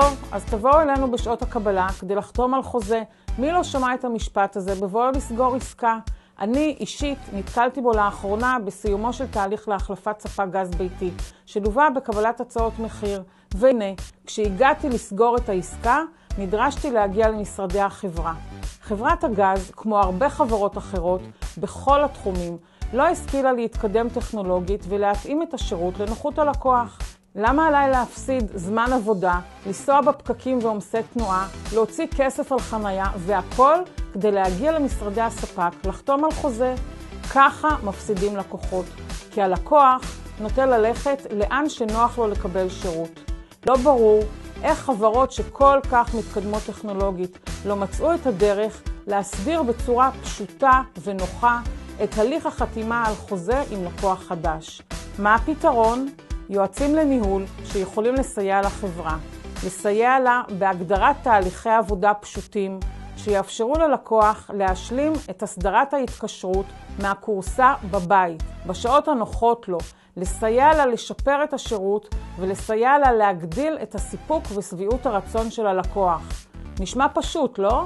טוב, אז תבואו אלינו בשעות הקבלה כדי לחתום על חוזה. מי לא שמע את המשפט הזה בבואו לסגור עסקה? אני אישית נתקלתי בו לאחרונה בסיומו של תהליך להחלפת ספק גז ביתי, שלווה בקבלת הצעות מחיר. והנה, כשהגעתי לסגור את העסקה, נדרשתי להגיע למשרדי החברה. חברת הגז, כמו הרבה חברות אחרות, בכל התחומים, לא השכילה להתקדם טכנולוגית ולהתאים את השירות לנוחות הלקוח. למה עליי להפסיד זמן עבודה, לנסוע בפקקים ועומסי תנועה, להוציא כסף על חנייה, והכל כדי להגיע למשרדי הספק, לחתום על חוזה? ככה מפסידים לקוחות, כי הלקוח נוטה ללכת לאן שנוח לו לקבל שירות. לא ברור איך חברות שכל כך מתקדמות טכנולוגית לא מצאו את הדרך להסביר בצורה פשוטה ונוחה את הליך החתימה על חוזה עם לקוח חדש. מה הפתרון? יועצים לניהול שיכולים לסייע לחברה. לסייע לה בהגדרת תהליכי עבודה פשוטים, שיאפשרו ללקוח להשלים את הסדרת ההתקשרות מהכורסה בבית, בשעות הנוחות לו, לסייע לה לשפר את השירות ולסייע לה להגדיל את הסיפוק ושביעות הרצון של הלקוח. נשמע פשוט, לא?